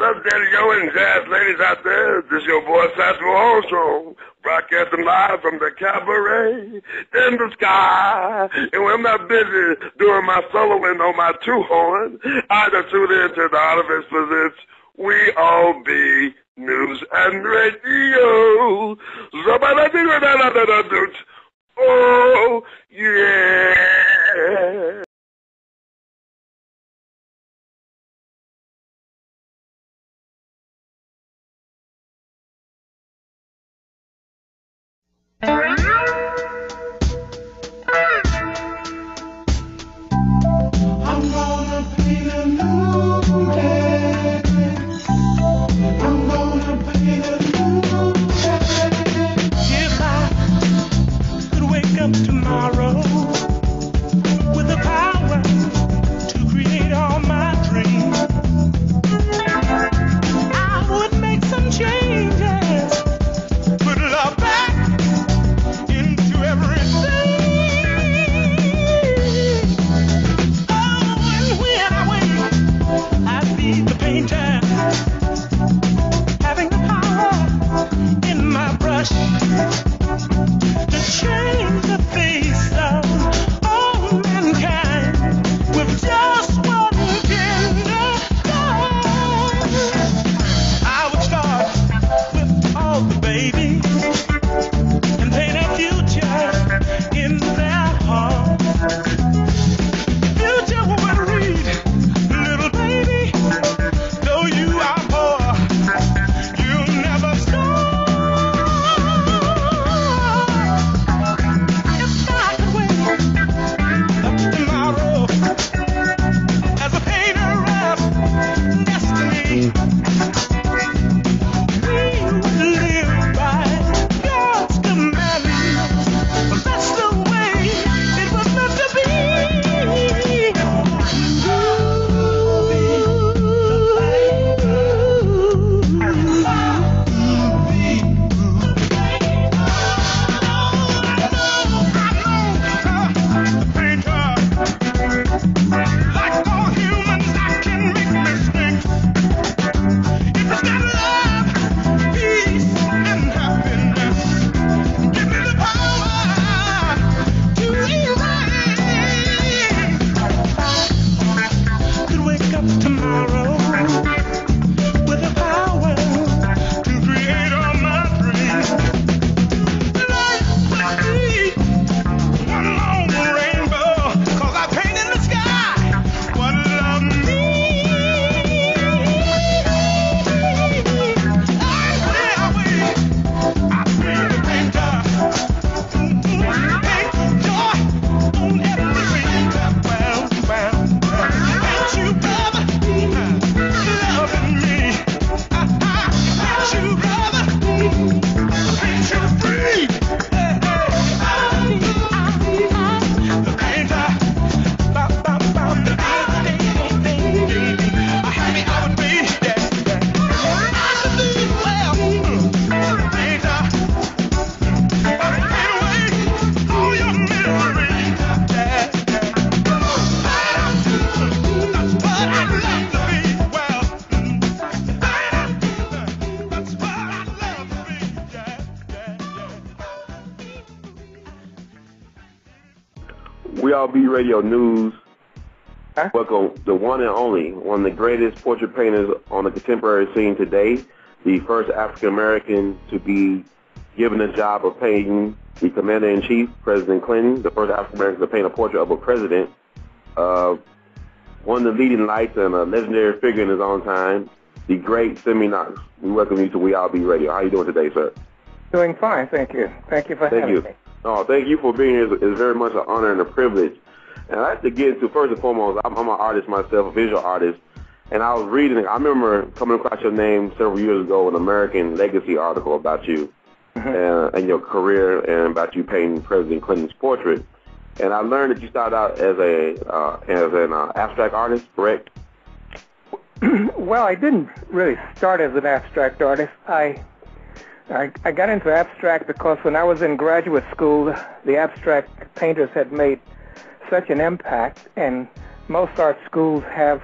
What's up, Daddy and jazz ladies out there? This your boy Satchel Armstrong, broadcasting live from the cabaret in the sky. And when I'm not busy doing my soloing on my two horn, I just tune into the Oliver Presents We All Be News and Radio. Oh, yeah. I'm Radio News. Welcome the one and only, one of the greatest portrait painters on the contemporary scene today, the first African American to be given the job of painting the Commander in Chief, President Clinton, the first African American to paint a portrait of a president, uh, one of the leading lights and a legendary figure in his own time, the great Simmie Knox. We welcome you to We All Be Radio. How you doing today, sir? Doing fine, thank you. Thank you for Thank having you. me. Oh, thank you for being here. It's, it's very much an honor and a privilege. And I like to get into first and foremost. I'm, I'm an artist myself, a visual artist, and I was reading. I remember coming across your name several years ago, an American Legacy article about you and, and your career and about you painting President Clinton's portrait. And I learned that you started out as a uh, as an uh, abstract artist, correct? well, I didn't really start as an abstract artist. I, I I got into abstract because when I was in graduate school, the abstract painters had made such an impact, and most art schools have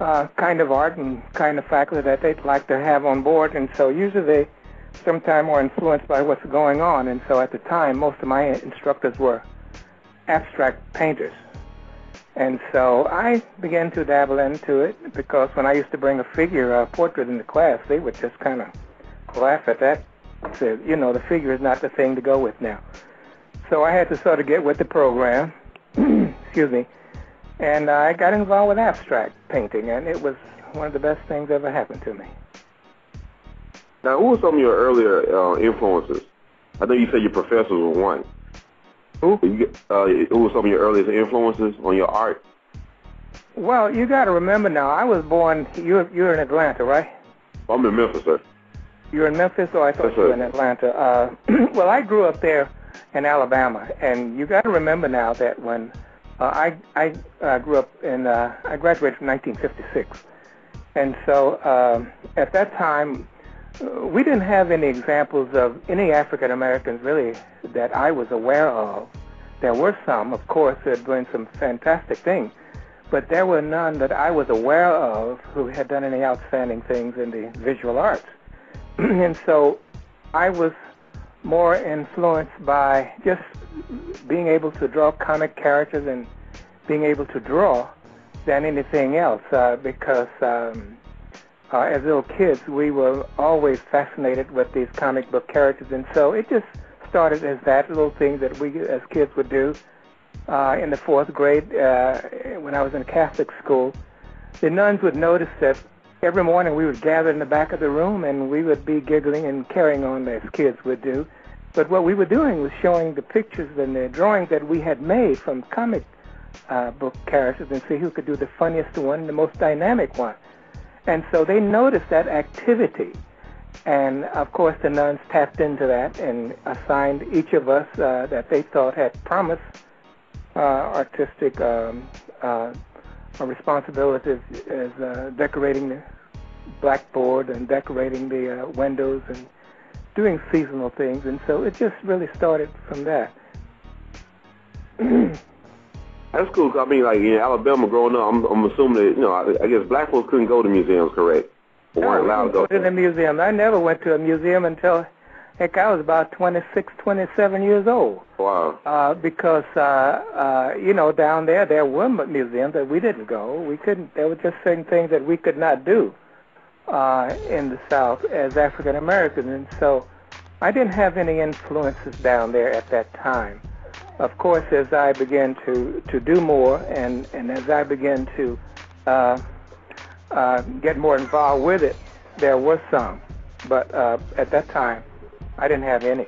uh, kind of art and kind of faculty that they'd like to have on board, and so usually they sometimes are influenced by what's going on. And so at the time, most of my instructors were abstract painters. And so I began to dabble into it because when I used to bring a figure, a portrait into class, they would just kind of laugh at that. Say, you know, the figure is not the thing to go with now. So I had to sort of get with the program. Excuse me. And I got involved with abstract painting, and it was one of the best things ever happened to me. Now, who were some of your earlier uh, influences? I know you said your professors were one. Who? You, uh, who were some of your earliest influences on your art? Well, you got to remember now, I was born, you're, you're in Atlanta, right? I'm in Memphis, sir. You're in Memphis, or I thought Yes, you were in Atlanta. Uh, well, I grew up there in Alabama, and you got to remember now that when uh, I I uh, grew up in, uh, I graduated from 1956, and so um, at that time uh, we didn't have any examples of any African Americans really that I was aware of. There were some, of course, that were doing some fantastic things, but there were none that I was aware of who had done any outstanding things in the visual arts. and so I was more influenced by just being able to draw comic characters and being able to draw than anything else uh, because um, uh, as little kids we were always fascinated with these comic book characters and so it just started as that little thing that we as kids would do uh, in the fourth grade uh, when I was in Catholic school. The nuns would notice that every morning we would gather in the back of the room and we would be giggling and carrying on as kids would do. But what we were doing was showing the pictures and the drawings that we had made from comic uh, book characters and see who could do the funniest one, the most dynamic one. And so they noticed that activity. And of course, the nuns tapped into that and assigned each of us uh, that they thought had promise uh, artistic um, uh, responsibilities as uh, decorating the blackboard and decorating the uh, windows and doing seasonal things. And so it just really started from that. That's cool. I mean, like in Alabama, growing up, I'm, I'm assuming that you know, I, I guess black folks couldn't go to museums, correct? Or weren't allowed to go. to the museum. I never went to a museum until, heck, I was about 26, 27 years old. Wow. Uh, because, uh, uh, you know, down there, there were museums that we didn't go. We couldn't, there were just certain things that we could not do uh, in the South as African Americans. And so I didn't have any influences down there at that time. Of course, as I began to, to do more and, and as I began to uh, uh, get more involved with it, there were some. But uh, at that time, I didn't have any.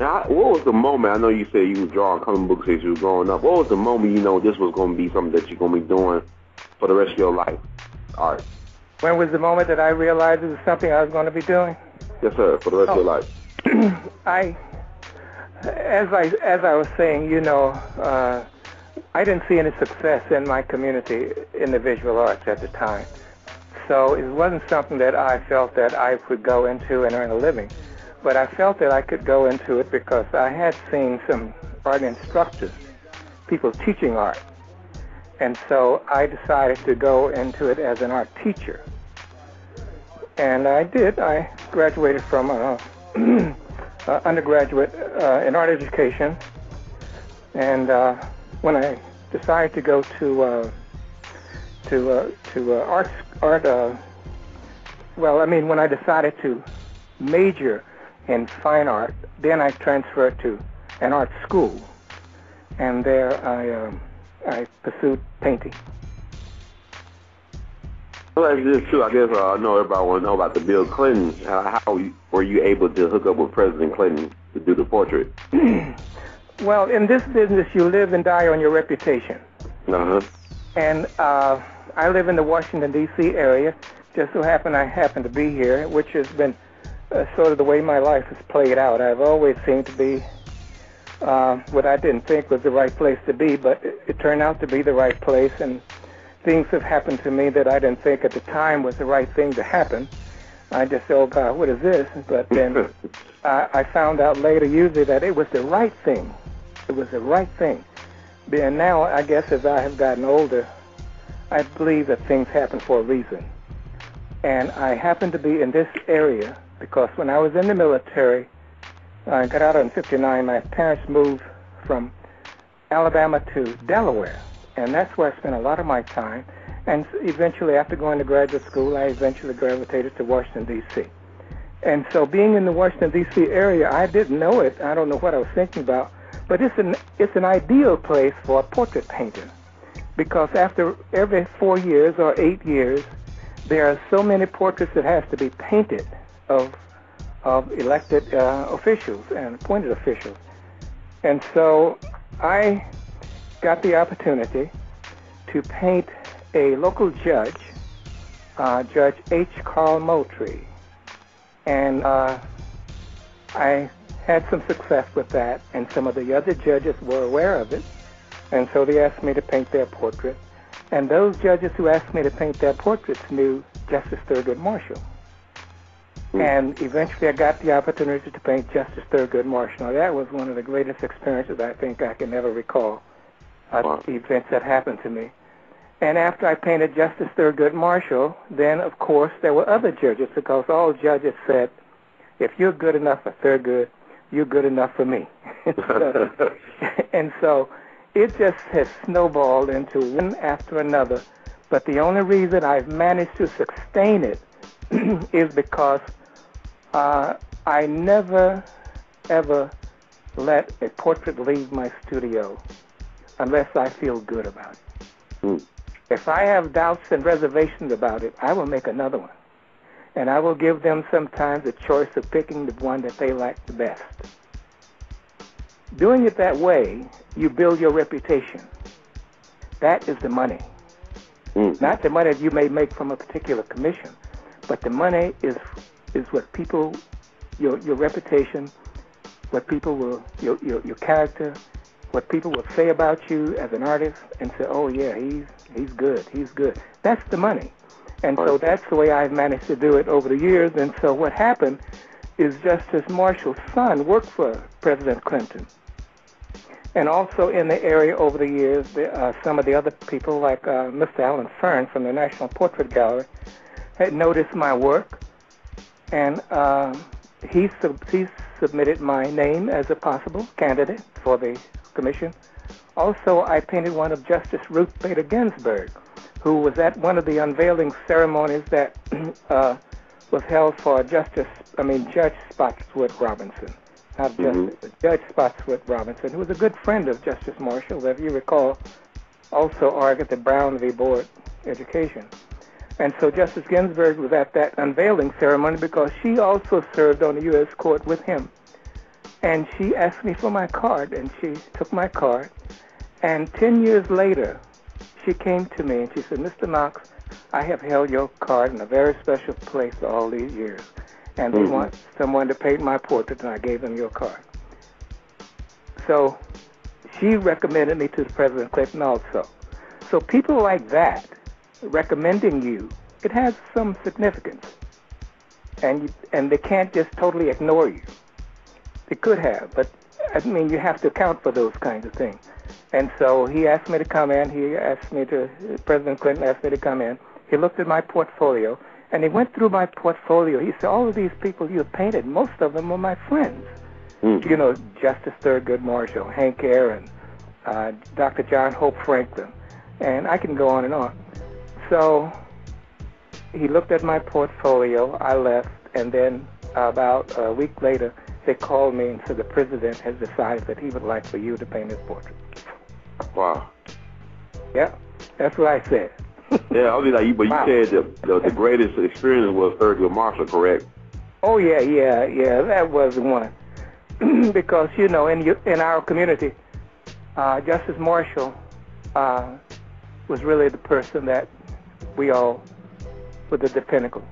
Now, what was the moment? I know you said you were drawing comic books as you were growing up. What was the moment you know this was going to be something that you're going to be doing for the rest of your life? All right. When was the moment that I realized it was something I was going to be doing? Yes, sir. For the rest of your life. I, as I as I was saying, you know, uh, I didn't see any success in my community in the visual arts at the time, so it wasn't something that I felt that I could go into and earn a living. But I felt that I could go into it because I had seen some art instructors, people teaching art, and so I decided to go into it as an art teacher. And I did. I graduated from uh, uh, undergraduate uh, in art education, and uh, when I decided to go to uh, to uh, to uh, art art, uh, well, I mean, when I decided to major in fine art, then I transferred to an art school, and there I um, I pursued painting. Well, that's just true. I guess I uh, I know everybody want to know about the Bill Clinton. Uh, how were you able to hook up with President Clinton to do the portrait? Well, in this business, you live and die on your reputation. Uh huh. And uh, I live in the Washington, D.C. area. Just so happen I happen to be here, which has been uh, sort of the way my life has played out. I've always seemed to be uh, what I didn't think was the right place to be, but it, it turned out to be the right place. And things have happened to me that I didn't think at the time was the right thing to happen. I just said, oh, God, what is this? But then I, I found out later, usually, that it was the right thing. It was the right thing. And now, I guess, as I have gotten older, I believe that things happen for a reason. And I happened to be in this area because when I was in the military, I got out in 59, my parents moved from Alabama to Delaware. And that's where I spent a lot of my time. And eventually, after going to graduate school, I eventually gravitated to Washington, D.C. And so being in the Washington, D.C. area, I didn't know it. I don't know what I was thinking about. But it's an, it's an ideal place for a portrait painter because after every four years or eight years, there are so many portraits that has to be painted of of elected uh, officials and appointed officials. And so I got the opportunity to paint a local judge, uh, Judge H. Carl Moultrie. And uh, I had some success with that, and some of the other judges were aware of it. And so they asked me to paint their portrait. And those judges who asked me to paint their portraits knew Justice Thurgood Marshall. And eventually I got the opportunity to paint Justice Thurgood Marshall. Now, that was one of the greatest experiences I think I can ever recall, uh, Wow. events that happened to me. And after I painted Justice Thurgood Marshall, then of course there were other judges because all judges said, if you're good enough for Thurgood, you're good enough for me. So- and so it just has snowballed into one after another. But the only reason I've managed to sustain it is because uh, I never, ever let a portrait leave my studio unless I feel good about it. Hmm. If I have doubts and reservations about it, I will make another one. And I will give them sometimes a choice of picking the one that they like the best. Doing it that way, you build your reputation. That is the money. Mm. Not the money that you may make from a particular commission, but the money is is what people, your your reputation, what people will your your, your character, what people will say about you as an artist, and say, oh yeah, he's he's good, he's good. That's the money, and so that's the way I've managed to do it over the years. And so what happened is Justice Marshall's son worked for President Clinton. And also in the area over the years, the, uh, some of the other people, like uh, Mr. Alan Fern from the National Portrait Gallery, had noticed my work, and um, he, sub- he submitted my name as a possible candidate for the commission. Also, I painted one of Justice Ruth Bader Ginsburg, who was at one of the unveiling ceremonies that uh, was held for Justice, I mean Judge Spotswood Robinson, not Mhm. Justice, but Judge Spotswood Robinson, who was a good friend of Justice Marshall, if you recall, also argued the Brown v. Board education. And so Justice Ginsburg was at that unveiling ceremony because she also served on the U.S. court with him. And she asked me for my card, and she took my card. And 10 years later, she came to me and she said, Mr. Knox, I have held your card in a very special place all these years. And they Mhm. want someone to paint my portrait, and I gave them your card. So she recommended me to President Clinton also. So people like that recommending you, it has some significance. And you, and they can't just totally ignore you. They could have, but I mean you have to account for those kinds of things. And so he asked me to come in. He asked me to President Clinton asked me to come in. He looked at my portfolio and he went through my portfolio. He said, "All of these people you have painted, most of them were my friends." Mm. you know, Justice Thurgood Marshall, Hank Aaron, uh, Dr. John Hope Franklin, and I can go on and on. So he looked at my portfolio. I left, and then about a week later, they called me and said the president has decided that he would like for you to paint his portrait. Wow. Yeah, that's what I said. Yeah, I'll be like you, but you Wow. said the, the the greatest experience was Thurgood Marshall, correct? Oh yeah, yeah, yeah. That was the one. because you know, in you, in our community, uh, Justice Marshall uh, was really the person that we all was at the pinnacle.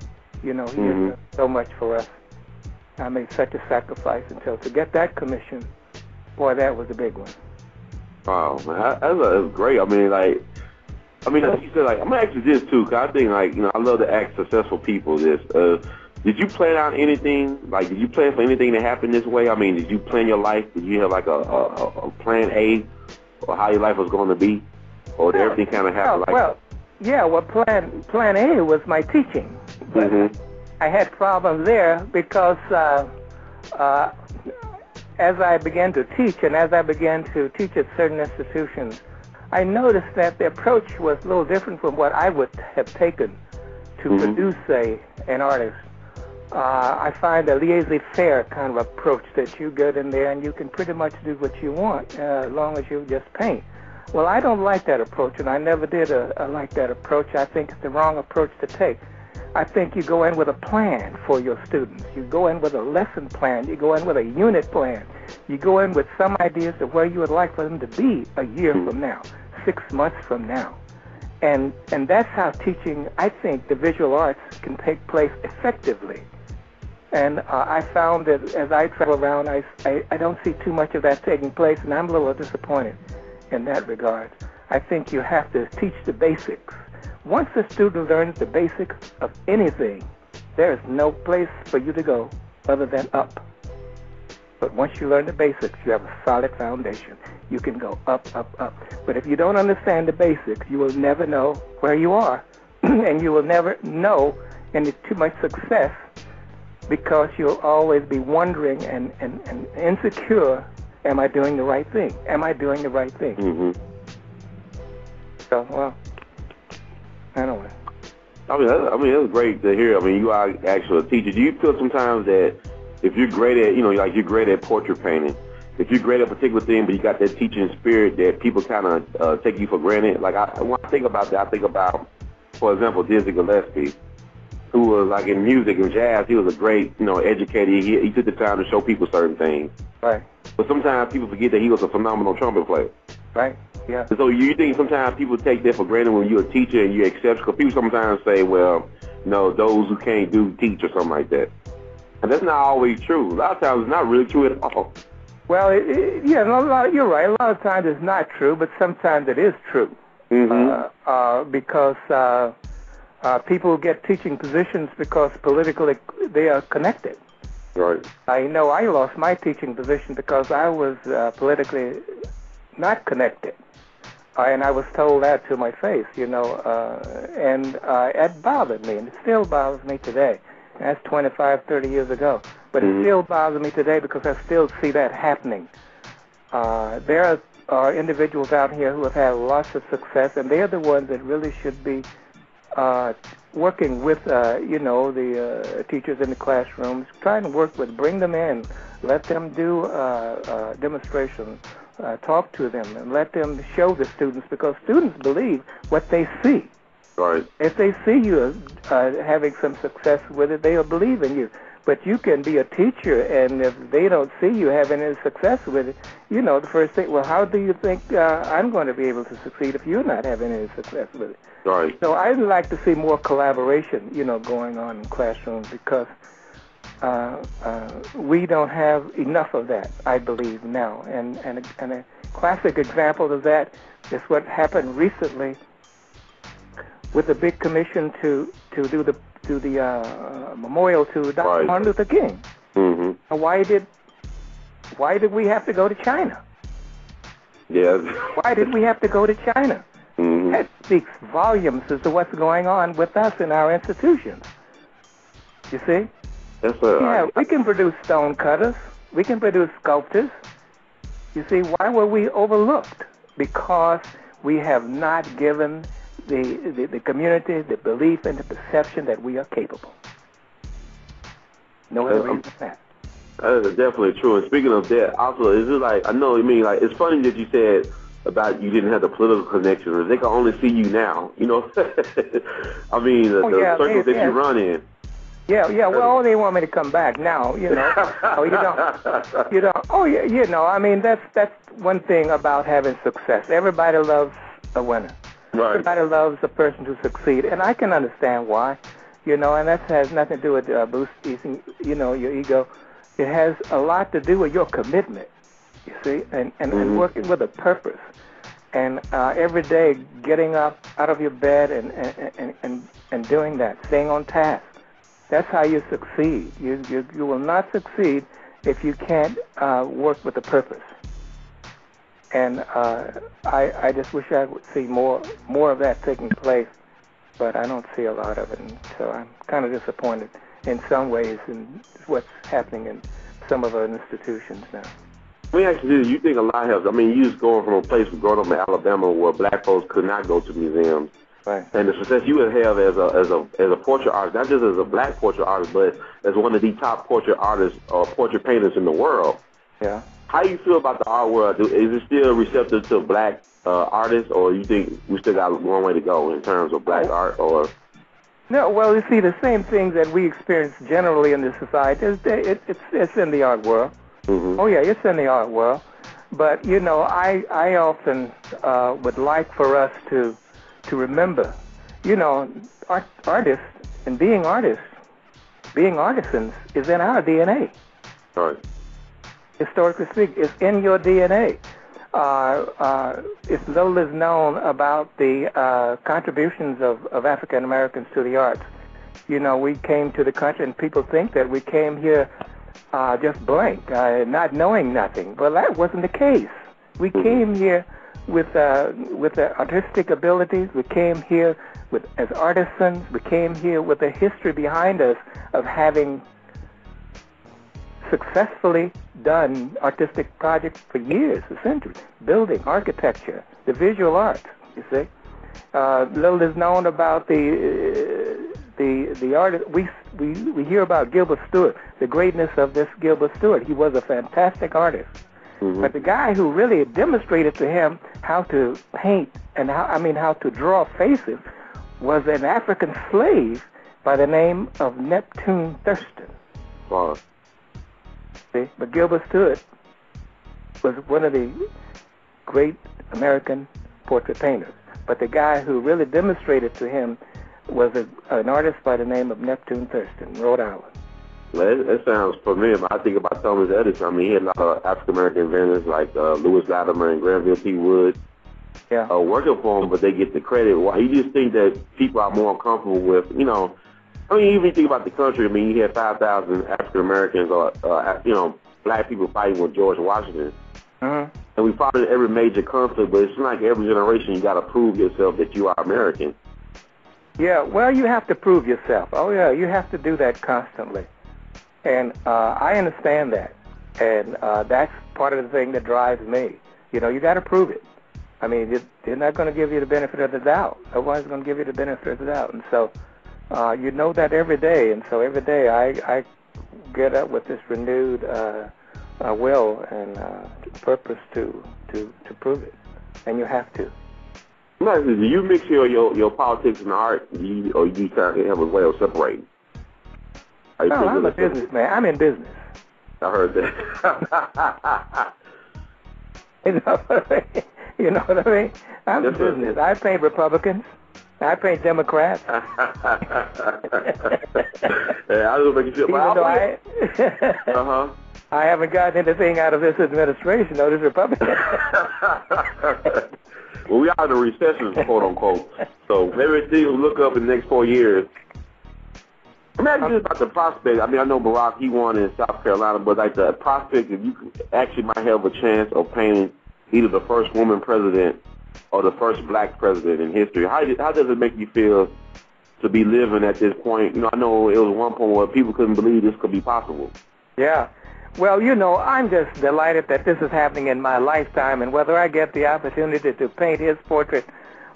You know, he Mhm. has done so much for us. I made such a sacrifice, so to get that commission, boy, that was a big one. Wow, man, that- that's, that's great. I mean, like, I mean, like you said, like, I'm gonna ask you this too, cause I think, like, you know, I love to ask successful people this. Uh, did you plan out anything? Like, did you plan for anything to happen this way? I mean, did you plan your life? Did you have like a a, a- plan A, or how your life was going to be, or did everything kind of happen? well, like, well, yeah, well, plan plan A was my teaching, but hmm I had problems there because uh, uh, as I began to teach and as I began to teach at certain institutions, I noticed that the approach was a little different from what I would have taken to Mhm. produce a an artist. Uh, I find a laissez-faire kind of approach that you get in there and you can pretty much do what you want uh, as long as you just paint. Well, I don't like that approach, and I never did uh, like that approach. I think it's the wrong approach to take. I think you go in with a plan for your students. You go in with a lesson plan. You go in with a unit plan. You go in with some ideas of where you would like for them to be a year from now, six months from now. And, and that's how teaching, I think, the visual arts can take place effectively. And uh, I found that as I travel around, I, I, I don't see too much of that taking place, and I'm a little disappointed in that regard. I think you have to teach the basics. Once a student learns the basics of anything, there is no place for you to go other than up. But once you learn the basics, you have a solid foundation. You can go up, up, up. But if you don't understand the basics, you will never know where you are, and you will never know any too much success because you'll always be wondering and, and, and insecure, am I doing the right thing? Am I doing the right thing? hmm So, well, anyway. I mean, I mean, it was great to hear. I mean, you are actually a teacher. Do you feel sometimes that if you're great at, you know, like you're great at portrait painting, if you're great at a particular thing, but you got that teaching spirit that people kind of uh, take you for granted? Like, I, when I think about that, I think about, for example, Dizzy Gillespie, who was like in music and jazz. He was a great, you know, educator. He, he took the time to show people certain things. Right, But sometimes people forget that he was a phenomenal trumpet player. right, yeah. So you think sometimes people take that for granted when you're a teacher and you accept, because people sometimes say, well, no, those who can't do teach or something like that. And that's not always true. A lot of times it's not really true at all. Well, it, it, yeah, a lot, you're right. A lot of times it's not true, but sometimes it is true. Mm-hmm. Uh, uh, because uh, uh, people get teaching positions because politically they are connected. right. I know I lost my teaching position because I was uh, politically not connected. And I was told that to my face, you know, uh, and uh, it bothered me, and it still bothers me today. That's 25, 30 years ago. But Mhm. it still bothers me today because I still see that happening. Uh, there are, are individuals out here who have had lots of success, and they're the ones that really should be uh, working with, uh, you know, the uh, teachers in the classrooms, trying to work with, bring them in, let them do uh, uh, demonstrations, uh, talk to them, and let them show the students because students believe what they see. Right. If they see you uh, having some success with it, they'll believe in you. But you can be a teacher, and if they don't see you having any success with it, you know, the first thing, well, how do you think uh, I'm going to be able to succeed if you're not having any success with it? Right. So I'd like to see more collaboration, you know, going on in classrooms because uh, uh, we don't have enough of that, I believe now. And and a, and a classic example of that is what happened recently with the big commission to to do the to the uh, memorial to Dr. Right. Martin Luther King. Mm-hmm. Why did why did we have to go to China? Yeah. Why did we have to go to China? mm-hmm. That speaks volumes as to what's going on with us in our institutions. You see? That's a, Yeah, we can produce stone cutters. We can produce sculptors. You see, why were we overlooked? Because we have not given the, the, the community the belief and the perception that we are capable. No other Uh, reason than that. That is definitely true. And speaking of that, also, is it like I know? I mean, like it's funny that you said about you didn't have the political connections. They can only see you now. You know, I mean, the, Oh, the circles that you run in. Yeah, yeah. Well, they want me to come back now. You know. oh, you don't. You don't. Oh, yeah. You know. I mean, that's that's one thing about having success. Everybody loves a winner. Right. Everybody loves a person to succeed, and I can understand why. You know, and that has nothing to do with uh, boosting, you know, your ego. It has a lot to do with your commitment. You see, and and, Mhm. and working with a purpose, and uh, every day getting up out of your bed and and, and and and doing that, staying on task. That's how you succeed. You you you will not succeed if you can't uh, work with a purpose. And uh, I I just wish I would see more more of that taking place but I don't see a lot of it, and so I'm kind of disappointed in some ways in what's happening in some of our institutions now. Let me ask you this: You think a lot helps? I mean, you just going from a place growing up in Alabama where black folks could not go to museums, Right. and the success you would have as a as a as a portrait artist, not just as a black portrait artist, but as one of the top portrait artists or portrait painters in the world. Yeah. How do you feel about the art world? Is it still receptive to black uh, artists, or you think we still got a long way to go in terms of black art? Or No, well, you see, the same things that we experience generally in the society, it's, it, it's, it's in the art world. Mhm. Oh, yeah, it's in the art world. But, you know, I, I often uh, would like for us to, to remember, you know, art, artists and being artists, being artisans is in our DNA. sorry, historically speaking, it's in your DNA. Uh, uh, it's little is known about the uh, contributions of, of African Americans to the arts. You know, we came to the country, and people think that we came here uh, just blank, uh, not knowing nothing. But that wasn't the case. We came here with uh, with uh, artistic abilities. We came here with as artisans. We came here with a history behind us of having successfully done artistic projects for years, for centuries, building, architecture, the visual arts. You see, uh, little is known about the uh, the the artist. We we we hear about Gilbert Stuart, the greatness of this Gilbert Stuart. He was a fantastic artist. Mhm. But the guy who really demonstrated to him how to paint and how I mean how to draw faces was an African slave by the name of Neptune Thurston. Wow. See? But Gilbert Stuart was one of the great American portrait painters. But the guy who really demonstrated to him was a, an artist by the name of Neptune Thurston, Rhode Island. Well, that, that sounds familiar. But I think about Thomas Edison. I mean, he had a lot of African American inventors like uh, Lewis Latimer and Granville P. Wood Yeah. uh, working for him, but they get the credit. Why you just think that people are more comfortable with, you know? I mean, even think about the country. I mean, you had five thousand African Americans or uh, you know black people fighting with George Washington, Mhm. and we fought in every major conflict. But it's like every generation, you got to prove yourself that you are American. Yeah, well, you have to prove yourself. Oh, yeah, you have to do that constantly. And uh, I understand that. And uh, that's part of the thing that drives me. You know, you got to prove it. I mean, they're not going to give you the benefit of the doubt. Nobody's going to give you the benefit of the doubt. And so uh, you know that every day. And so every day I, I get up with this renewed uh, uh, will and uh, purpose to, to, to prove it. And you have to. Now, do you mix your your, your politics and art, you, or you try to have a way of separating? How you No, I'm a about that? businessman. I'm in business. I heard that. You know what I mean? You know what I mean? I'm in business. I paint Republicans. I paint Democrats. yeah, I was making sure. Even though I, Uh huh. I haven't gotten anything out of this administration, though, this Republican. well, we are in a recession, quote unquote. So maybe things will look up in the next four years. Imagine this about the prospect. I mean, I know Barack, he won in South Carolina, but like the prospect, if you actually might have a chance of painting either the first woman president or the first black president in history, how, how does it make you feel to be living at this point? You know, I know it was one point where people couldn't believe this could be possible. yeah. Well, you know, I'm just delighted that this is happening in my lifetime, and whether I get the opportunity to paint his portrait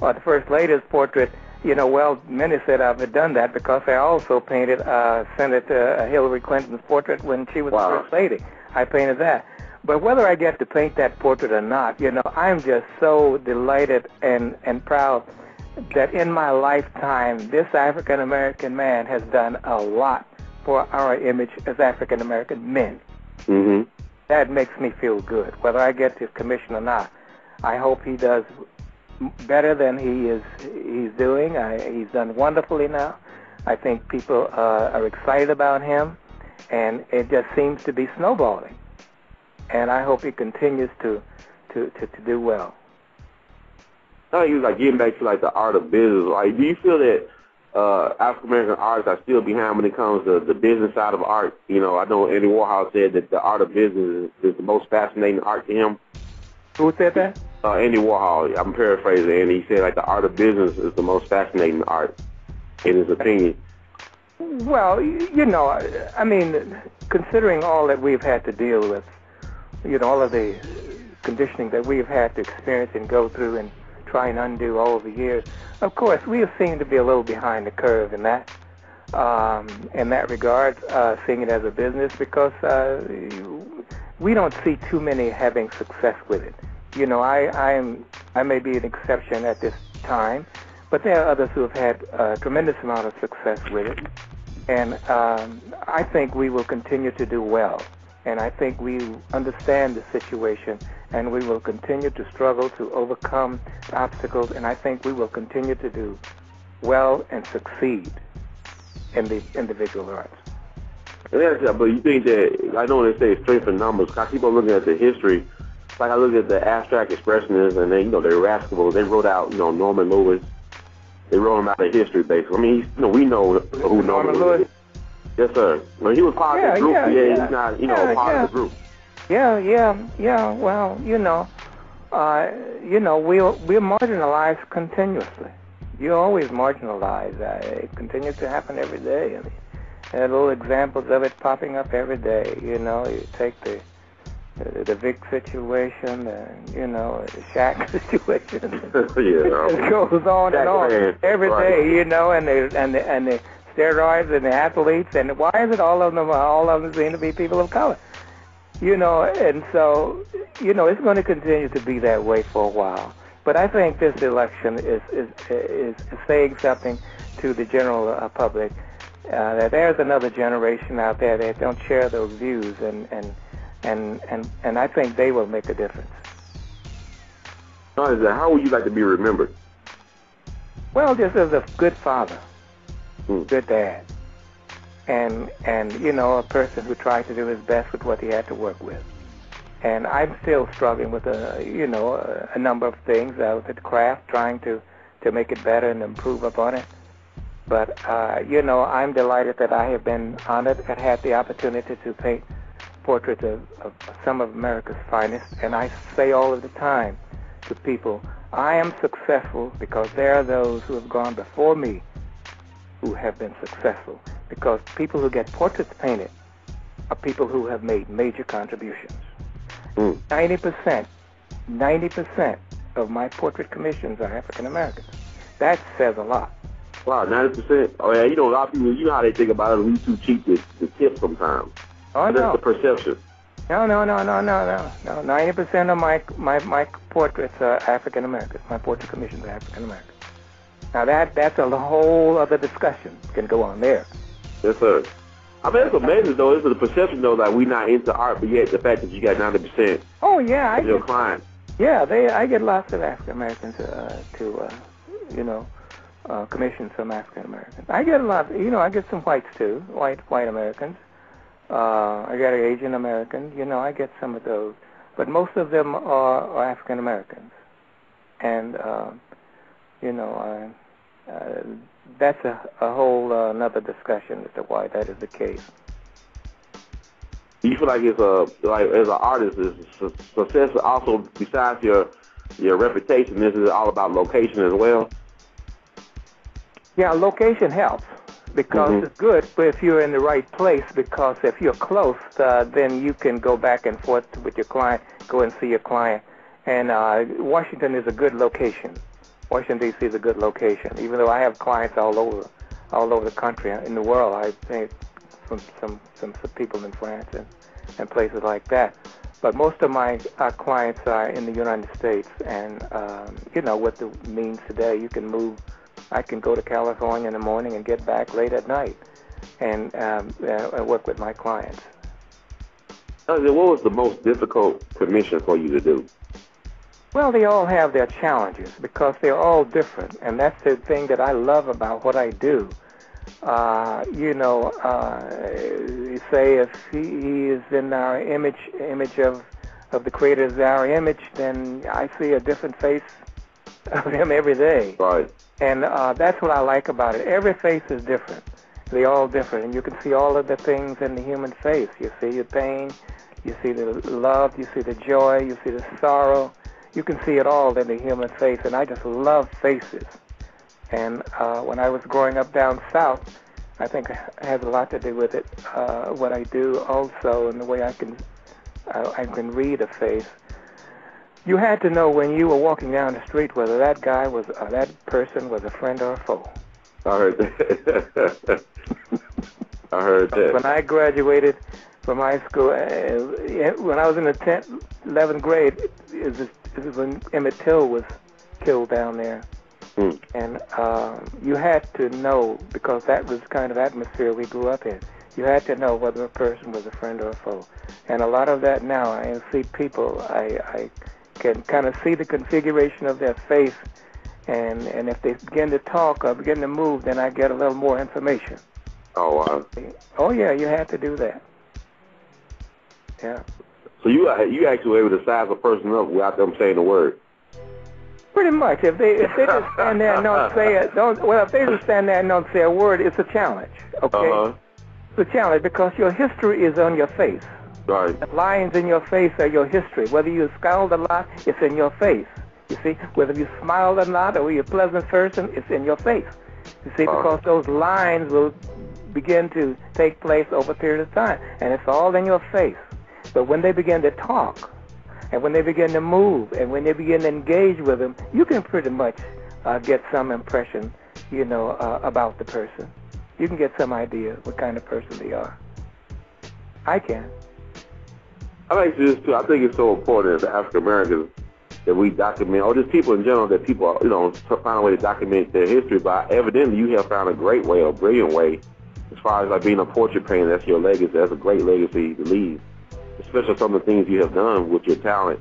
or the First Lady's portrait, you know, well, many said I've done that because I also painted uh, Senator Hillary Clinton's portrait when she was Wow. the First Lady. I painted that. But whether I get to paint that portrait or not, you know, I'm just so delighted and, and proud that in my lifetime, this African American man has done a lot for our image as African American men. Mm-hmm. That makes me feel good. Whether I get this commission or not, I hope he does better than he is he's doing. I, he's done wonderfully now. I think people uh, are excited about him, and it just seems to be snowballing. And I hope he continues to to, to, to do well. I think it's like getting back to like the art of business. Like, do you feel that uh, African American artists are still behind when it comes to the business side of art? You know, I know Andy Warhol said that the art of business is, is the most fascinating art to him. Who said that? Uh, Andy Warhol, I'm paraphrasing, and he said like the art of business is the most fascinating art. in his opinion? Well, you know, I- mean, considering all that we've had to deal with, you know, all of the conditioning that we've had to experience and go through and try and undo all the years, of course, we seem to be a little behind the curve in that, um, in that regard, uh, seeing it as a business because uh, we don't see too many having success with it. You know, I, I am, I may be an exception at this time, but there are others who have had a tremendous amount of success with it. And um, I think we will continue to do well. And I think we understand the situation and we will continue to struggle to overcome obstacles. And I think we will continue to do well and succeed in the individual arts. And that's, but you think that I don't want to say strength in numbers. I keep on looking at the history. Like I look at the abstract expressionists, and they, you know, they're rascals. They wrote out, you know, Norman Lewis. They wrote him out of history, basically. I mean, he's, you know, we know who Norman, Norman Lewis? is. Yes, sir. Well, he was part Yeah, of the group. yeah, Yeah, yeah. he's not, you know, Yeah, part yeah. of the group. Yeah, yeah, yeah. Well, you know, uh, you know, we're we're marginalized continuously. You're always marginalized. Uh, it continues to happen every day. I mean, there are little examples of it popping up every day. You know, you take the the, Vick situation, and you know, the Shaq situation. yeah. it goes on and on Shaq every fan, day, you know, and the and the and the steroids and the athletes, and why is it all of them all of them seem to be people of color? You know, and so you know it's going to continue to be that way for a while. But I think this election is is is saying something to the general uh, public uh, that there's another generation out there that don't share those views, and and and and and I think they will make a difference. Not only that, how would you like to be remembered? Well, just as a good father, Hmm. good dad, and and you know a person who tried to do his best with what he had to work with. And I'm still struggling with a you know a, a number of things uh, with the craft, trying to to make it better and improve upon it. But uh, you know I'm delighted that I have been honored and had the opportunity to paint portraits of, of some of America's finest. And I say all of the time to people, I am successful because there are those who have gone before me who have been successful. Because people who get portraits painted are people who have made major contributions. Hmm. 90%, 90% of my portrait commissions are African Americans. That says a lot. Wow, ninety percent. Oh yeah, you know a lot of people. You know how they think about it. We too cheap to, to tip sometimes. Oh That's no, the perception. no, no, no, no, no, no, no. Ninety percent of my my my portraits are African Americans. My portrait commissions are African Americans. Now that that's a whole other discussion can go on there. Yes, sir. I mean, it's amazing though. It's the perception though that we're not into art, but yet the fact that you got ninety percent Oh yeah, I of your get clients. yeah they I get lots of African Americans uh, to uh, you know uh, commissions from African Americans. I get a lot. You know, I get some whites too, white white Americans. Uh, I get Asian Americans. You know, I get some of those, but most of them are, are African Americans, and uh, you know, uh, uh, that's a, a whole uh, another discussion as to why that is the case. You feel like it's a like as an artist, is success also besides your your reputation? This is all about location as well. Yeah, location helps because Mhm. it's good, but if you're in the right place, because if you're close, uh, then you can go back and forth with your client, go and see your client. And uh, Washington is a good location. Washington D.C. is a good location, even though I have clients all over, all over the country, in the world. I think from some some, some people in France and, and places like that. But most of my uh, clients are in the United States, and um, you know what the means today. You can move I can go to California in the morning and get back late at night and um, uh, work with my clients. What was the most difficult commission for you to do? Well, they all have their challenges because they're all different, and that's the thing that I love about what I do. Uh, you know, uh, say if he, he is in our image, image of of the Creator is our image, then I see a different face of him every day. Right. And uh, that's what I like about it. Every face is different. They're all different. And you can see all of the things in the human face. You see the pain, you see the love, you see the joy, you see the sorrow. You can see it all in the human face. And I just love faces. And uh, when I was growing up down south, I think it has a lot to do with it. Uh, what I do also, and the way I can I, I can read a face. You had to know when you were walking down the street whether that guy was or that person was a friend or a foe. I heard that. I heard that. When. I graduated from high school, uh, when I was in the 10th, 11th grade, is is when Emmett Till was killed down there. Hmm. And um, you had to know because that was the kind of atmosphere we grew up in. You had to know whether a person was a friend or a foe. And a lot of that now, I see people, I, I can kind of see the configuration of their face, and and if they begin to talk or begin to move, then I get a little more information. Oh, wow. Oh yeah, you had to do that. Yeah. So you you actually were able to size a person up without them saying a word. Pretty much. If they if they just stand there and don't say it, don't well if they just stand there and don't say a word, it's a challenge. Okay. Uh-huh. It's a challenge because your history is on your face. Right. The lines in your face are your history. Whether you scowled a lot, it's in your face. You see, whether you smiled or not, or you're a pleasant person, it's in your face. You see, Uh-huh. because those lines will begin to take place over a period of time, and it's all in your face. But when they begin to talk, and when they begin to move, and when they begin to engage with them, you can pretty much uh, get some impression, you know, uh, about the person. You can get some idea what kind of person they are. I can. I like this too. I think it's so important as African Americans that we document, or just people in general, that people, you know, find a way to document their history. But evidently, you have found a great way, a brilliant way, as far as like being a portrait painter. That's your legacy. That's a great legacy to leave, especially some of the things you have done with your talent.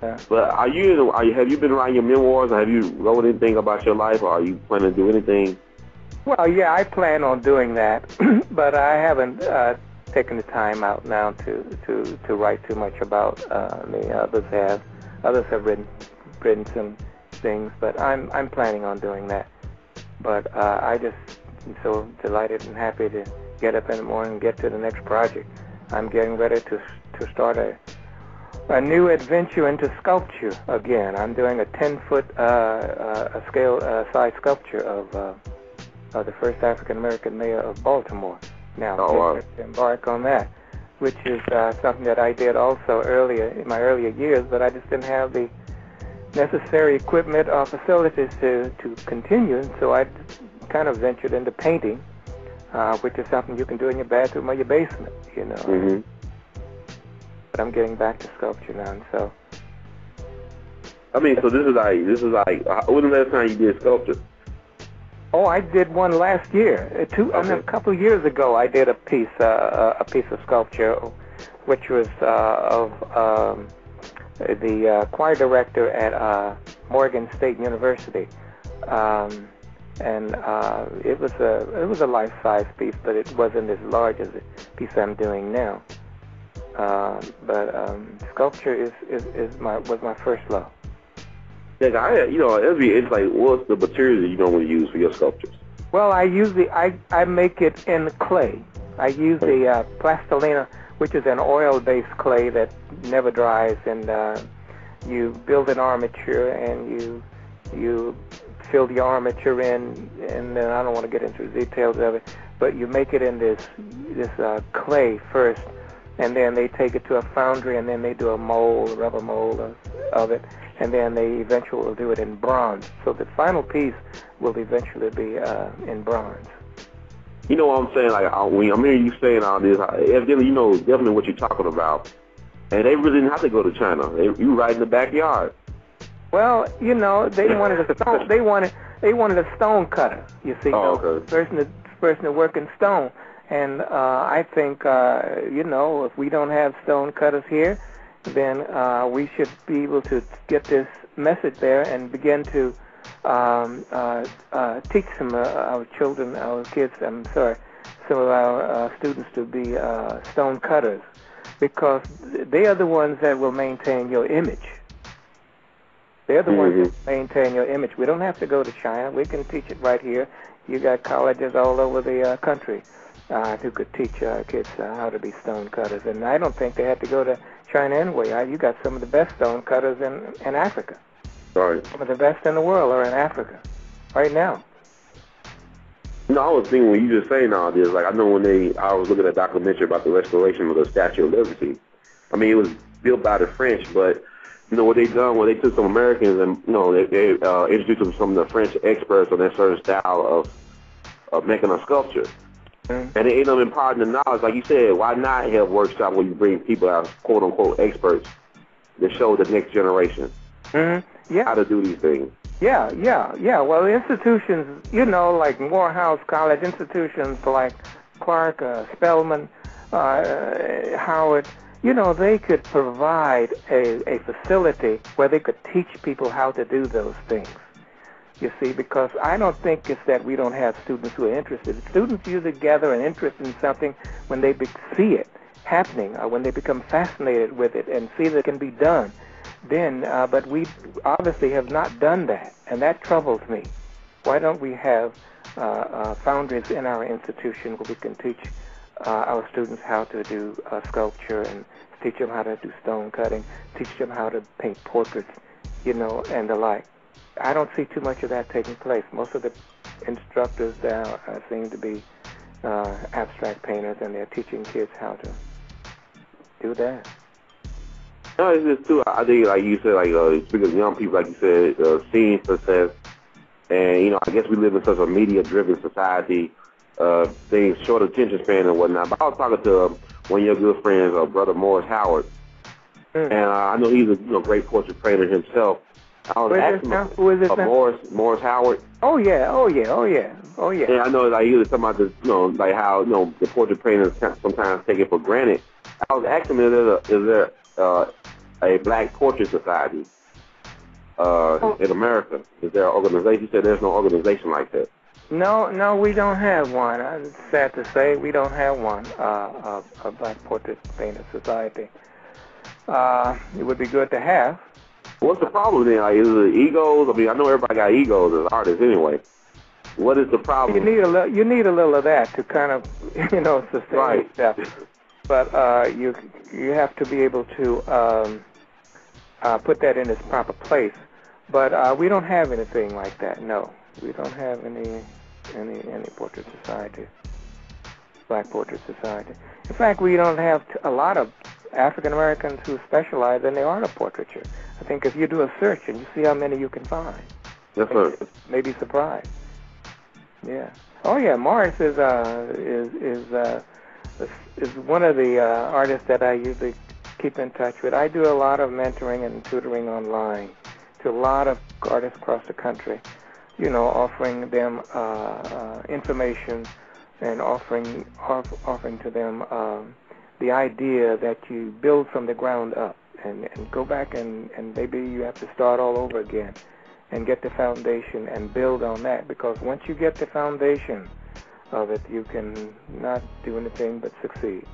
Yeah. But are you, are you, have you been writing your memoirs? Or have you wrote anything about your life? Or are you planning to do anything? Well, yeah, I plan on doing that, but I haven't uh, taken the time out now to to to write too much about uh, me. Others have, others have written written some things, but I'm I'm planning on doing that. But uh, I just am so delighted and happy to get up in the morning and get to the next project. I'm getting ready to to start a a new adventure into sculpture again. I'm doing a 10 foot uh, uh, scale uh, size sculpture of. Uh, uh, the first African American mayor of Baltimore. Now, Oh, wow. to- embark on that, which is uh, something that I did also earlier in my earlier years, but I just didn't have the necessary equipment or facilities to to continue, so I kind of ventured into painting, uh, which is something you can do in your bathroom or your basement, you know. Mm-hmm. But I'm getting back to sculpture now, and so I mean, so this is like, this is like, when the last time you did sculpture? Oh, I did one last year. Uh, Two, I mean, a couple of years ago, I did a piece, uh, uh, a piece of sculpture, which was uh, of um, the uh, choir director at uh, Morgan State University, um, and uh, it was a it was a life-size piece, but it wasn't as large as the piece I'm doing now. Uh, but um, sculpture is, is, is my was my first love. Yeah, I, you know, it'd be, it's like, what's the material that you normally use for your sculptures? Well, I usually I I make it in clay. I use the uh, plastilina, which is an oil-based clay that never dries, and uh, you build an armature and you you fill the armature in, and then I don't want to get into the details of it, but you make it in this this uh, clay first, and then they take it to a foundry, and then they do a mold, a rubber mold of, of it, and then they eventually will do it in bronze. So the final piece will eventually be uh, in bronze. You know what I'm saying? Like, I, when I'm hearing you saying all this, I- evidently you know definitely what you're talking about. And they really didn't have to go to China. They, you right in the backyard. Well, you know, they wanted a stone. They wanted they wanted a stone cutter. You see, Oh, okay. person to person to work in stone. And uh, I think uh, you know, if we don't have stone cutters here, then uh, we should be able to get this message there and begin to um, uh, uh, teach some uh, our children, our kids. I'm sorry, some of our uh, students to be uh, stone cutters, because they are the ones that will maintain your image. They're the ones Mhm. that maintain your image. We don't have to go to China. We can teach it right here. You got colleges all over the uh, country uh, who could teach uh, kids uh, how to be stone cutters. And I don't think they have to go to China anyway. You got some of the best stone cutters in, in Africa. Sorry. Some of the best in the world are in Africa right now. No, I was thinking when you just saying all this, like I know when they, I was looking at a documentary about the restoration of the Statue of Liberty. I mean, it was built by the French, but you know what they done? Well, they took some Americans and you know they, they uh, introduced them some of the French experts on that certain style of of making a sculpture. And they end up imparting the knowledge, like you said. Why not have workshop where you bring people out, quote unquote experts, to show the next generation hmm how to do these things? yeah, yeah, yeah. Well, institutions, you know, like Morehouse College, institutions like Clark, uh, Spelman, uh, Howard, you know, they could provide a, a facility where they could teach people how to do those things. You see, because I don't think it's that we don't have students who are interested. Students usually gather an interest in something when they see it happening, or when they become fascinated with it and see that it can be done. Then, uh, but we obviously have not done that, and that troubles me. Why don't we have uh, uh, foundries in our institution where we can teach uh, our students how to do uh, sculpture and teach them how to do stone cutting, teach them how to paint portraits, you know, and the like. I don't see too much of that taking place. Most of the instructors now uh, seem to be uh, abstract painters, and they're teaching kids how to do that. No, it's just too. I think, like you said, like uh, speaking of young people, like you said, uh, seeing success, and you know, I guess we live in such a media-driven society. Uh, things short attention span and whatnot. But I was talking to um, one of your good friends, uh, brother Morris Howard, Mm. and uh, I know he's a you know great portrait painter himself. I was Who is asking this him, Who is this uh, now? Morris Morris Howard. Oh yeah, oh yeah, oh yeah, oh yeah. And I know like he was talking about the you know like how you know the portrait painters sometimes take it for granted. I was asking him, is there a, is there uh, a black portrait society uh, Oh. in America? Is there an organization? He said there's no organization like that. No, no, we don't have one. It's sad to say, we don't have one. Uh, a, a Black Portrait Painter Society. Uh, it would be good to have. What's the problem then? Like, is it egos? I mean, I know everybody got egos as artists anyway. What is the problem? You need a li- you need a little of that to kind of you know sustain right. yourself. But uh, you you have to be able to um, uh, put that in its proper place. But uh, we don't have anything like that. No, we don't have any any any portrait society, black portrait society. In fact, we don't have t- a lot of African Americans who specialize in the art of portraiture. I think if you do a search and you see how many you can find, Yes, sir. may be surprised. Yeah. Oh yeah, Morris is uh is is uh is- is one of the uh, artists that I usually keep in touch with. I do a lot of mentoring and tutoring online to a lot of artists across the country. You know, offering them uh, uh, information and offering off, offering to them um, the idea that you build from the ground up and, and go back and, and maybe you have to start all over again and get the foundation and build on that because once you get the foundation of it, you can not do anything but succeed.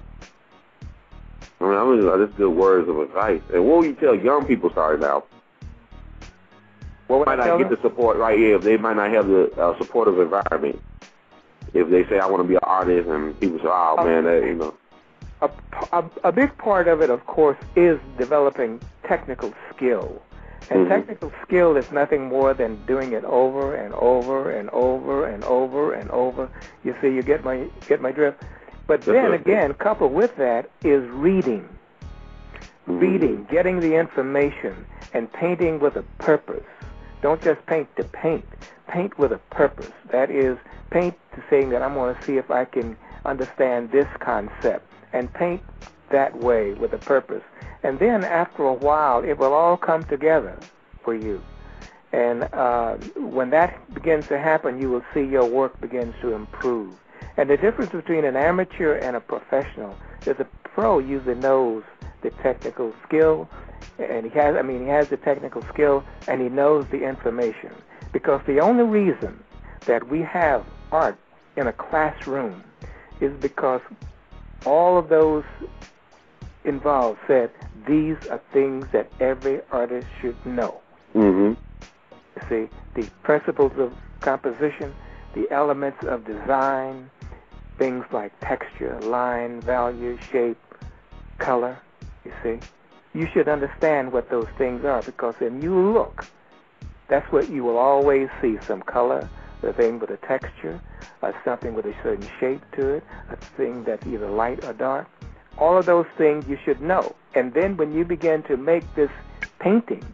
I mean, I mean, just good words of advice. And what would you tell young people starting out? What Might I not get them? the support right here. If they might not have the uh, supportive environment. If they say I want to be an artist, and people say, "Oh man, that you know." A, a, a big part of it, of course, is developing technical skill. And Mhm. technical skill is nothing more than doing it over and over and over and over and over. You see, you get my get my drift. But then again, coupled with that is reading. Mhm. reading, getting the information, and painting with a purpose. Don't just paint to paint. Paint with a purpose. That is, paint to saying that I'm going to see if I can understand this concept, and paint that way with a purpose. And then after a while, it will all come together for you. And uh, when that begins to happen, you will see your work begins to improve. And the difference between an amateur and a professional is a pro usually knows the technical skill, and he has, I mean, he has the technical skill, and he knows the information. Because the only reason that we have art in a classroom is because all of those involved said these are things that every artist should know. Mhm. See, the principles of composition, the elements of design, things like texture, line, value, shape, color, you see. You should understand what those things are because when you look, that's what you will always see, some color, a thing with a texture, uh, something with a certain shape to it, a thing that's either light or dark. All of those things you should know. And then when you begin to make this painting,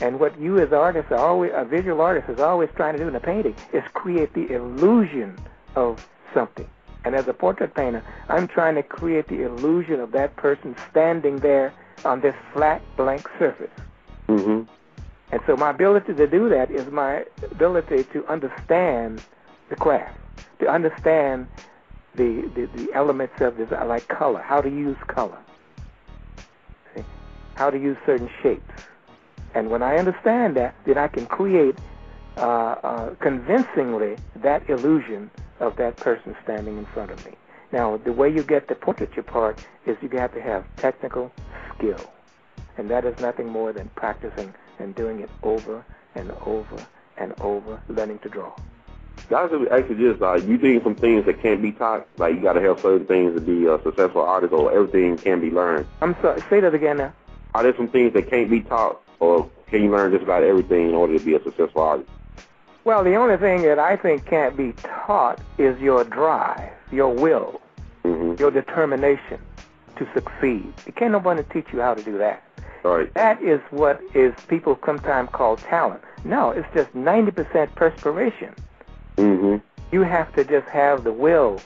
and what you as artists are always, a visual artist is always trying to do in a painting, is create the illusion of something. And as a portrait painter, I'm trying to create the illusion of that person standing there on this flat, blank surface. Mhm. And so my ability to do that is my ability to understand the craft, to understand the, the, the elements of this, like color, how to use color, see, how to use certain shapes. And when I understand that, then I can create uh, uh, convincingly that illusion of that person standing in front of me. Now, the way you get the portraiture part is you have to have technical skill. And that is nothing more than practicing and doing it over and over and over, learning to draw. That's actually just uh, you doing some things that can't be taught. Like you got to have certain things to be a successful artist, or everything can be learned. I'm sorry, say that again now. Are there some things that can't be taught, or can you learn just about everything in order to be a successful artist? Well, the only thing that I think can't be taught is your drive, your will, hmm your determination to succeed. You can't nobody teach you how to do that. Right. That is what is people sometimes call talent. No, it's just 90% perspiration. hmm You have to just have the will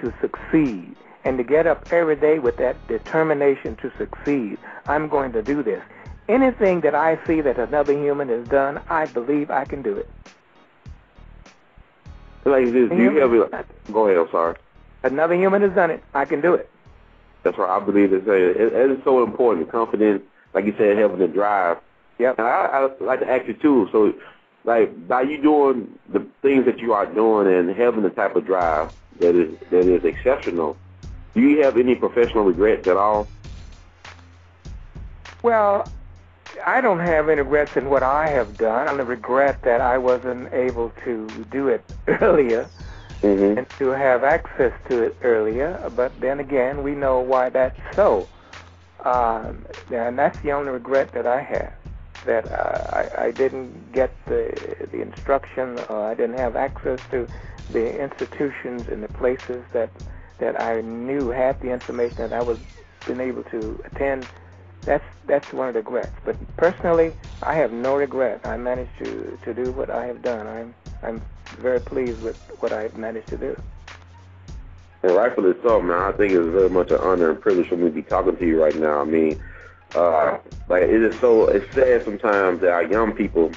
to succeed and to get up every day with that determination to succeed. I'm going to do this. Anything that I see that another human has done, I believe I can do it. Like this, do you a? Go ahead. I'm sorry. Another human has done it, I can do it. That's right. I believe it's it, it is so important. Confidence, like you said, having the drive. Yep. And I, I like to ask you too. So, like, by you doing the things that you are doing and having the type of drive that is that is exceptional, do you have any professional regrets at all? Well, I don't have any regrets in what I have done. I regret that I wasn't able to do it earlier Mm-hmm. and to have access to it earlier. But then again, we know why that's so. Um, and that's the only regret that I have. That uh, I, I didn't get the the instruction, or I didn't have access to the institutions and the places that that I knew had the information that I was been able to attend. That's that's one of the regrets. But personally, I have no regret. I managed to to do what I have done. I'm I'm very pleased with what I've managed to do. And rightfully so, man. I think it's very much an honor and privilege for me to be talking to you right now. I mean, uh, like it is so. It's sad sometimes that our young people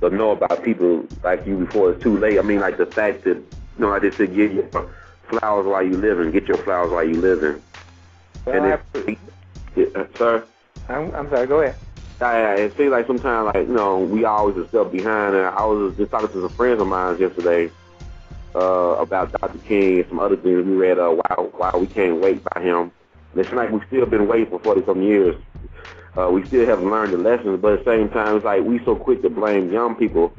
don't know about people like you before it's too late. I mean, like the fact that you know, I just said, get your flowers while you living. Get your flowers while you living. Well, and I it, yeah, sir. I'm, I'm sorry. Go ahead. I, it seems like sometimes, like you know, we always a step behind. And I was just talking to some friends of mine yesterday uh, about Dr. King and some other things we read. Uh, why, why we can't wait by him. And it's like we've still been waiting for forty some years. Uh, we still haven't learned the lessons, but at the same time, it's like we so quick to blame young people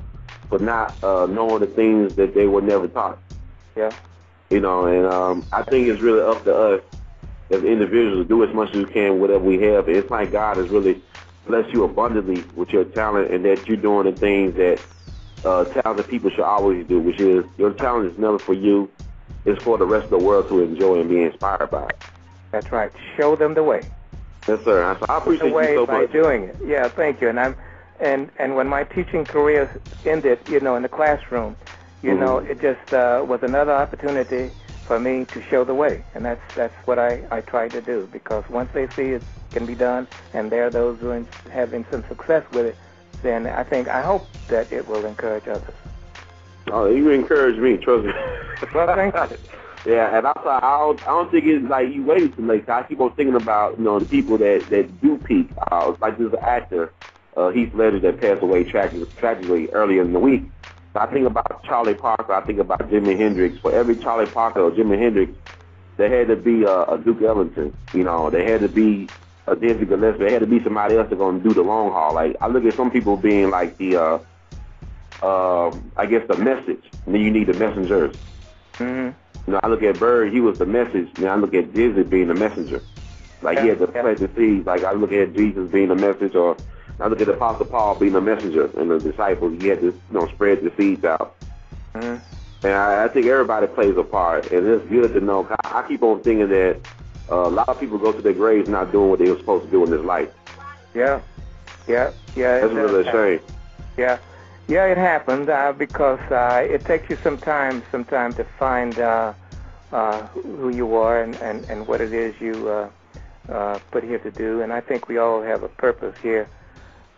for not uh, knowing the things that they were never taught. Yeah. You know, and um, I think it's really up to us as individuals to do as much as we can, whatever we have. It's like God has really blessed you abundantly with your talent, and that you're doing the things that uh, talented people should always do, which is your talent is never for you; it's for the rest of the world to enjoy and be inspired by. That's right. Show them the way. Yes, sir. I, I the appreciate way you so by much. doing it. Yeah, thank you. And I'm, and and when my teaching career ended, you know, in the classroom, you Mhm. know, it just uh, was another opportunity for me to show the way, and that's that's what I I tried to do because once they see it can be done, and there are those who are having some success with it, then I think I hope that it will encourage others. Oh, you encourage me, trust me. Well, thank you. Yeah, and also I don't, I don't think it's like you waited too late. I keep on thinking about you know the people that that do peak. Uh, like this actor, uh, Heath Ledger, that passed away tragically, tragically earlier in the week. So I think about Charlie Parker. I think about Jimi Hendrix. For every Charlie Parker or Jimi Hendrix, there had to be a, a Duke Ellington. You know, there had to be a Dizzy Gillespie. There had to be somebody else that's to do the long haul. Like I look at some people being like the, uh, um, I guess the message. And then you need the messengers. hmm You know, I look at Bird, he was the message. Know, I look at Dizzy being the messenger. Like he had to Yeah, plant the seeds. Like I look at Jesus being the message, or I look at Apostle Paul being the messenger and the disciples. He had to, you know, spread the seeds out. hmm And I, I think everybody plays a part, and it's good to know. I, I keep on thinking that uh, a lot of people go to their graves not doing what they were supposed to do in this life. Yeah, yeah, yeah. That's really a shame. Yeah, yeah, it happened uh, because uh, it takes you some time, some time to find uh, uh, who you are and, and, and what it is you uh, uh, put here to do. And I think we all have a purpose here.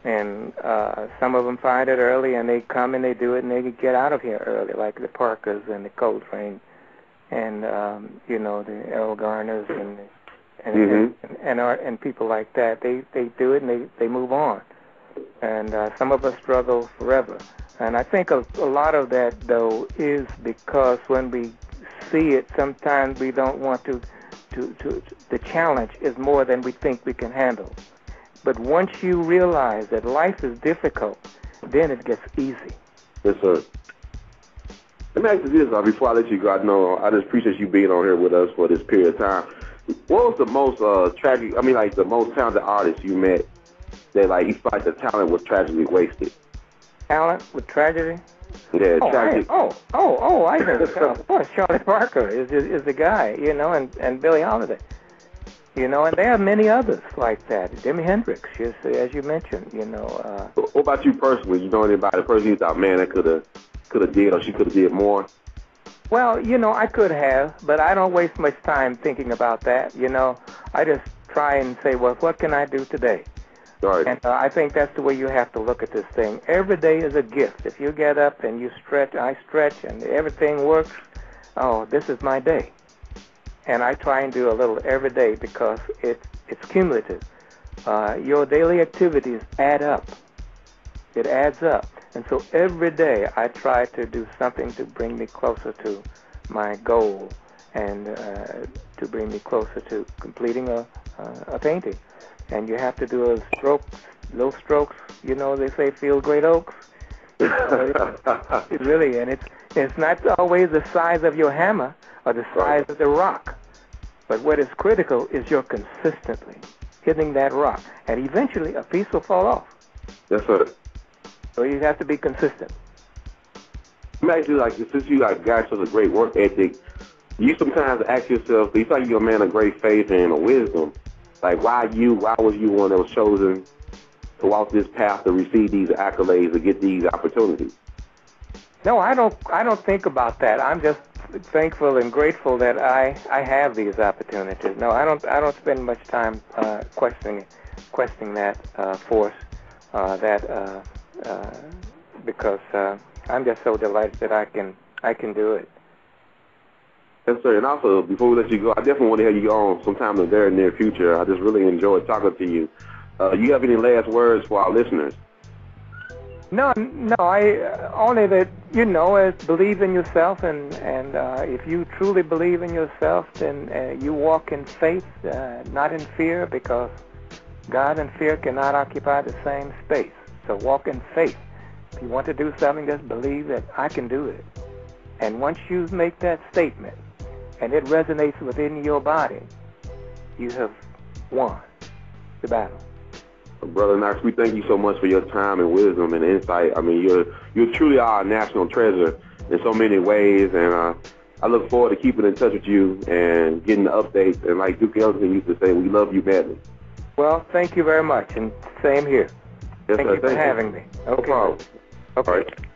And uh, some of them find it early, and they come and they do it, and they get out of here early, like the Parkers and the Coltrane, and um, you know the Errol Garners and and Mhm. and, and, art, and people like that. They they do it and they they move on and uh, some of us struggle forever. And I think a, a lot of that, though, is because when we see it, sometimes we don't want to, to, to, the challenge is more than we think we can handle. But once you realize that life is difficult, then it gets easy. Yes, sir. Let me ask you this, uh, before I let you go. I know I just appreciate you being on here with us for this period of time. What was the most uh, tragic? I mean, like the most talented artist you met that, like, you felt like the talent was tragically wasted? Talent with tragedy. Yeah, Oh, I, oh, oh, oh! I think, of course, Charlie Parker is, is is the guy, you know, and and Billie Holiday, you know, and there are many others like that. Jimi Hendrix, just as you mentioned, you know. Uh, What about you personally? You know anybody personally you thought, man, that could have could have did or she could have did more? well, you know, I could have, but I don't waste much time thinking about that. You know, I just try and say, well, what can I do today? Right. And uh, I think that's the way you have to look at this thing. Every day is a gift. If you get up and you stretch, I stretch, and everything works, oh, this is my day. And I try and do a little every day because it's it's cumulative. Uh, your daily activities add up. It adds up. And so every day I try to do something to bring me closer to my goal and uh, to bring me closer to completing a, uh, a painting and you have to do a stroke, little strokes. You know, they say feel great oaks. It really, and it's it's not always the size of your hammer or the size Right. of the rock, but what is critical is you're consistently hitting that rock, and eventually a piece will fall off. yes, sir. So you have to be consistent. Ask like, since you like got such a great work ethic, you sometimes ask yourself, you like you're a man of great faith and of wisdom. Like, why you? Why was you one that was chosen to walk this path to receive these accolades to get these opportunities? No, I don't. I don't think about that. I'm just thankful and grateful that I I have these opportunities. No, I don't. I don't spend much time uh, questioning questioning that uh, force, uh, that uh, uh, because uh, I'm just so delighted that I can I can do it. Yes, sir. And also, before we let you go, I definitely want to have you on sometime in the very near future. I just really enjoyed talking to you. Uh, you have any last words for our listeners? No, no. I uh, only that you know is believe in yourself, and and uh, if you truly believe in yourself, then uh, you walk in faith, uh, not in fear, because God and fear cannot occupy the same space. So walk in faith. If you want to do something, just believe that I can do it. And once you make that statement, and it resonates within your body, you have won the battle. Brother Knox, we thank you so much for your time and wisdom and insight. I mean, you're you truly a national treasure in so many ways, and uh, I look forward to keeping in touch with you and getting the updates. And like Duke Ellington used to say, we love you madly. Well, thank you very much, and same here. Yes, Thank sir. you for Thank having me. No Okay. problem. Okay. All right.